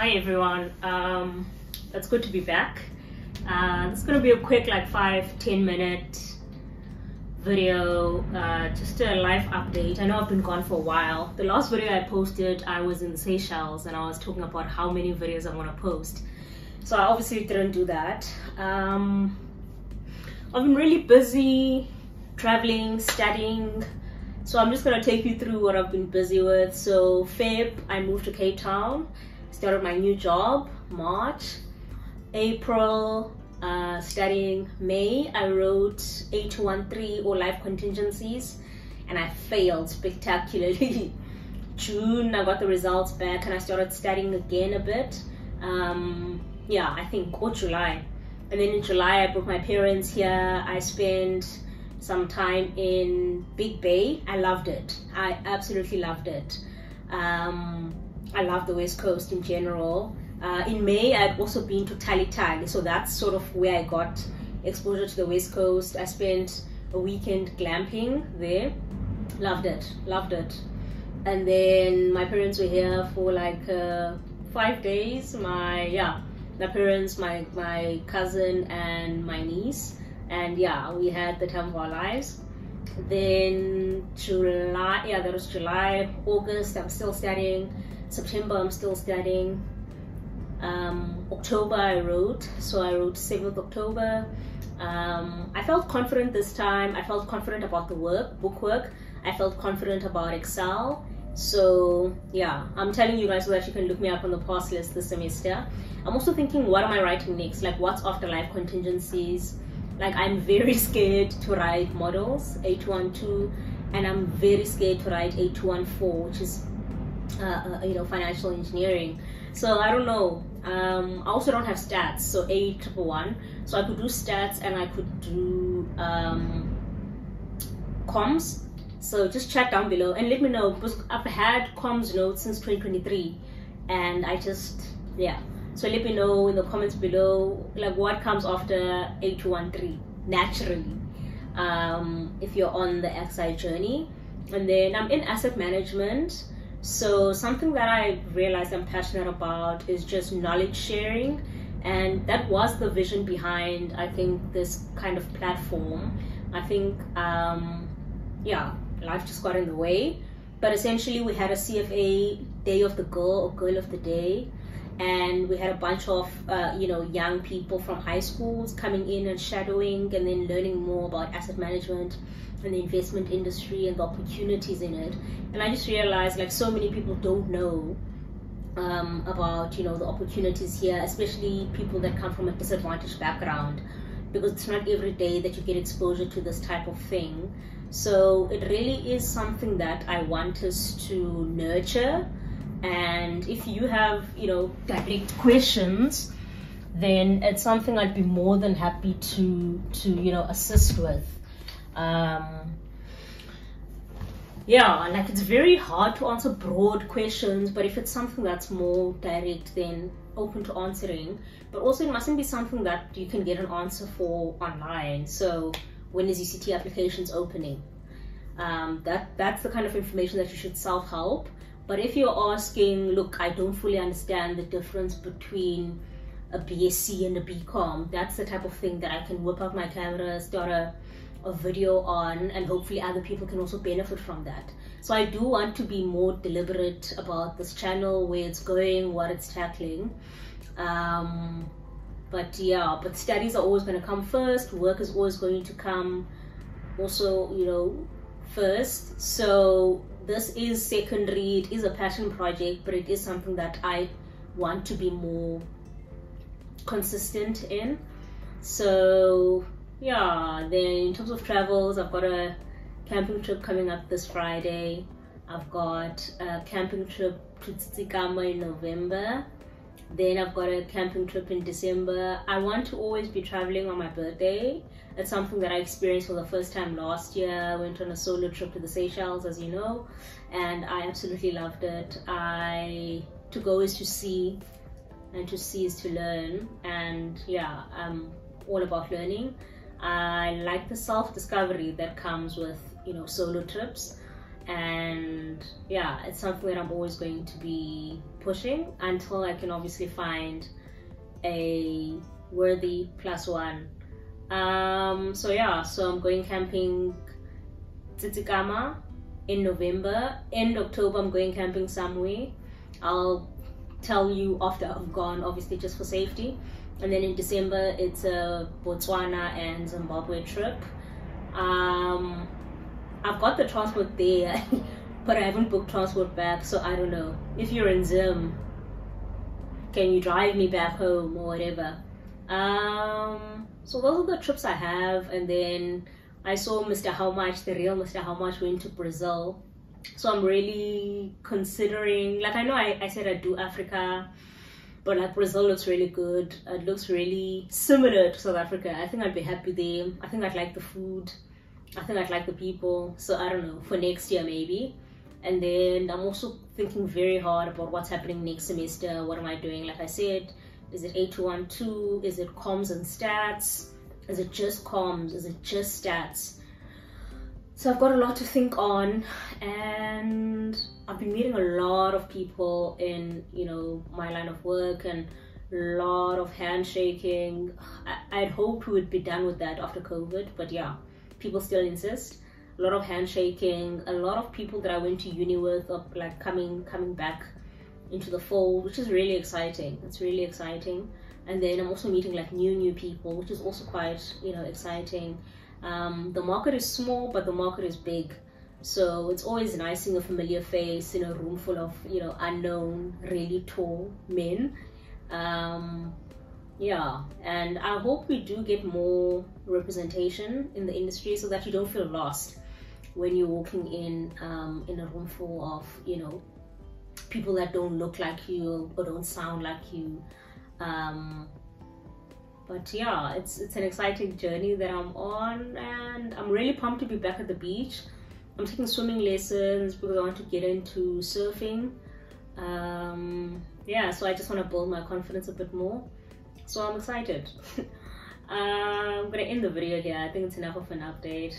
Hi everyone, um, it's good to be back. Uh, it's gonna be a quick like five, ten minute video, uh, just a life update. I know I've been gone for a while. The last video I posted, I was in Seychelles and I was talking about how many videos I wanna post. So I obviously didn't do that. Um, I've been really busy traveling, studying, so I'm just gonna take you through what I've been busy with. So Feb, I moved to Cape Town, started my new job, March. April, uh, studying May, I wrote A213 or life contingencies and I failed spectacularly. June, I got the results back and I started studying again a bit. Um, yeah, I think, or July. And then in July, I brought my parents here. I spent some time in Big Bay. I loved it. I absolutely loved it. Um, I love the West Coast in general. Uh, in May, I'd also been to Talitali, so that's sort of where I got exposure to the West Coast. I spent a weekend glamping there. Loved it, loved it. And then my parents were here for like uh, five days. My yeah, my parents, my my cousin, and my niece and yeah we had the time of our lives then july yeah that was july august i'm still studying september i'm still studying. Um, october i wrote. So i wrote 7th october. Um, i felt confident this time. I felt confident about the work book work. I felt confident about excel. So yeah i'm telling you guys so that you can look me up on the pass list this semester. I'm also thinking what am i writing next? Like what's after life contingencies? Like I'm very scared to write models 812 and I'm very scared to write A214 which is uh, uh, you know financial engineering. So I don't know. Um, I also don't have stats so a triple one. So I could do stats and I could do um, comms. So just chat down below and let me know because I've had comms notes since 2023 and I just yeah. So let me know in the comments below like what comes after A213 naturally um, if you're on the XI journey. And then I'm in asset management. So something that I realized I'm passionate about is just knowledge sharing. And that was the vision behind, I think, this kind of platform. I think, um, yeah, life just got in the way. But essentially, we had a CFA Day of the Girl or Girl of the Day and we had a bunch of uh, you know young people from high schools coming in and shadowing and then learning more about asset management and the investment industry and the opportunities in it. And i just realized like so many people don't know um, about you know the opportunities here especially people that come from a disadvantaged background because it's not every day that you get exposure to this type of thing. So it really is something that i want us to nurture. And if you have you know direct questions then it's something I'd be more than happy to to you know assist with um, yeah like it's very hard to answer broad questions but if it's something that's more direct then open to answering. But also it mustn't be something that you can get an answer for online. So when is ECT applications opening? Um, that that's the kind of information that you should self-help. But if you're asking, look, I don't fully understand the difference between a BSc and a BCom, that's the type of thing that I can whip out my camera, start a, a video on, and hopefully other people can also benefit from that. So I do want to be more deliberate about this channel, where it's going, what it's tackling. Um, but yeah, but studies are always going to come first. Work is always going to come also, you know, first. So this is secondary, it is a passion project, but it is something that I want to be more consistent in. So then in terms of travels, I've got a camping trip coming up this Friday. I've got a camping trip to Tsitsikamma in November. Then I've got a camping trip in December. I want to always be traveling on my birthday. It's something that I experienced for the first time last year. I went on a solo trip to the Seychelles, as you know, and I absolutely loved it. I to go is to see, and to see is to learn. And yeah, I'm all about learning. I like the self-discovery that comes with you know solo trips and yeah, it's something that I'm always going to be pushing until I can obviously find a worthy plus one. Um, so yeah, so I'm going camping Tsitsikamma in November. End October, I'm going camping somewhere. I'll tell you after I've gone, obviously just for safety. And then in December, it's a Botswana and Zimbabwe trip. Um, I've got the transport there, but I haven't booked transport back, so I don't know. If you're in Zim, can you drive me back home or whatever? Um, so those are the trips I have, and then I saw Mr. How Much, the real Mr. How Much, went to Brazil. So I'm really considering, like I know I, I said I'd do Africa, but like Brazil looks really good. It looks really similar to South Africa. I think I'd be happy there. I think I'd like the food. I think I'd like the people. So I don't know, for next year maybe. And then I'm also thinking very hard about what's happening next semester. What am I doing? Like I said, is it A212? Is it comms and stats? Is it just comms? Is it just stats? So I've got a lot to think on and I've been meeting a lot of people in, you know, my line of work and a lot of handshaking. I, I'd hoped we would be done with that after COVID, but yeah, people still insist. A lot of handshaking, a lot of people that I went to uni with are like coming coming back into the fold, which is really exciting. It's really exciting. And then I'm also meeting like new new people, which is also quite, you know, exciting um, the market is small, but the market is big. So it's always nice seeing a familiar face in a room full of, you know, unknown, really tall men. Um, yeah, and I hope we do get more representation in the industry so that you don't feel lost when you're walking in um, in a room full of, you know, people that don't look like you or don't sound like you. Um, but yeah it's it's an exciting journey that i'm on and i'm really pumped to be back at the beach. I'm taking swimming lessons because i want to get into surfing. Um, yeah so i just want to build my confidence a bit more. So i'm excited. Uh, i'm gonna end the video here. I think it's enough of an update